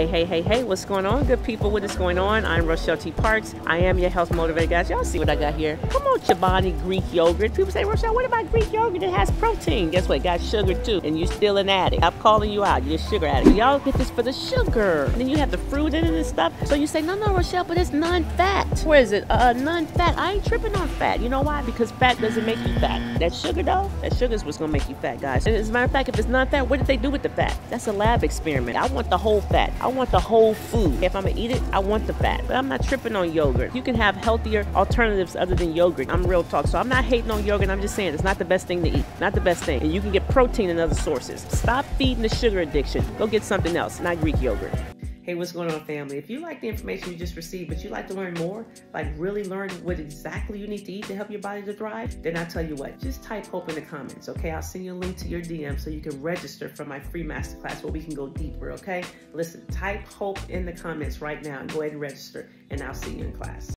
Hey, hey, hey, hey, what's going on, good people? What is going on? I'm Rochelle T. Parks. I am your health motivator, guys. Y'all see what I got here? Come on, Chobani Greek yogurt. People say, Rochelle, what about Greek yogurt? It has protein. Guess what? It got sugar too. And you're still an addict. I'm calling you out. You're a sugar addict. Y'all get this for the sugar. And then you have the fruit in it and stuff. So you say, no, no, Rochelle, but it's non-fat. Where is it? Uh, non-fat. I ain't tripping on fat. You know why? Because fat doesn't make you fat. That sugar, though, that sugar is what's going to make you fat, guys. And as a matter of fact, if it's non-fat, what did they do with the fat? That's a lab experiment. I want the whole fat. I want the whole food. If I'm gonna eat it, I want the fat. But I'm not tripping on yogurt. You can have healthier alternatives other than yogurt. I'm real talk. So I'm not hating on yogurt. I'm just saying it's not the best thing to eat. Not the best thing. And you can get protein in other sources. Stop feeding the sugar addiction. Go get something else, not Greek yogurt. Hey, what's going on, family? If you like the information you just received, but you like to learn more, like really learn what exactly you need to eat to help your body to thrive, then I tell you what, just type hope in the comments, okay? I'll send you a link to your DM so you can register for my free masterclass where we can go deeper, okay? Listen, type hope in the comments right now and go ahead and register, and I'll see you in class.